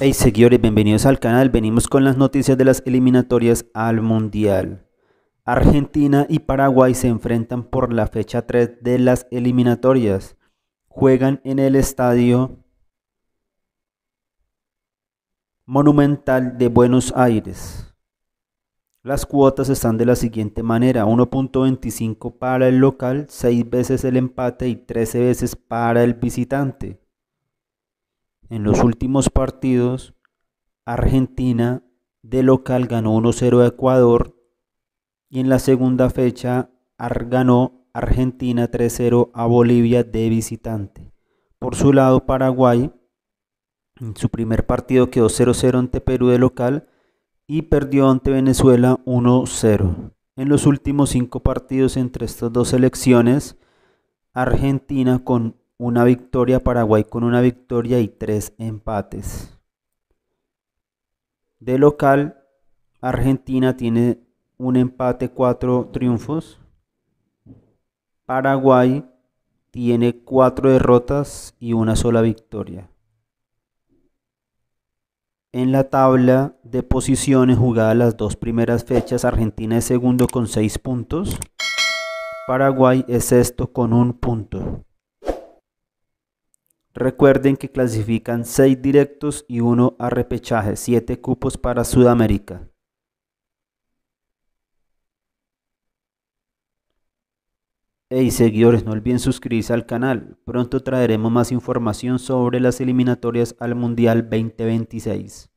Hey seguidores, bienvenidos al canal. Venimos con las noticias de las eliminatorias al Mundial. Argentina y Paraguay se enfrentan por la fecha 3 de las eliminatorias. Juegan en el estadio Monumental de Buenos Aires. Las cuotas están de la siguiente manera, 1.25 para el local, 6 veces el empate y 13 veces para el visitante. En los últimos partidos, Argentina de local ganó 1-0 a Ecuador y en la segunda fecha ganó Argentina 3-0 a Bolivia de visitante. Por su lado, Paraguay en su primer partido quedó 0-0 ante Perú de local y perdió ante Venezuela 1-0. En los últimos cinco partidos entre estas dos selecciones, Argentina con una victoria, Paraguay con una victoria y tres empates. De local, Argentina tiene un empate, cuatro triunfos. Paraguay tiene cuatro derrotas y una sola victoria. En la tabla de posiciones jugadas las dos primeras fechas, Argentina es segundo con seis puntos. Paraguay es sexto con un punto. Recuerden que clasifican 6 directos y 1 a repechaje, 7 cupos para Sudamérica. Hey seguidores, no olviden suscribirse al canal. Pronto traeremos más información sobre las eliminatorias al Mundial 2026.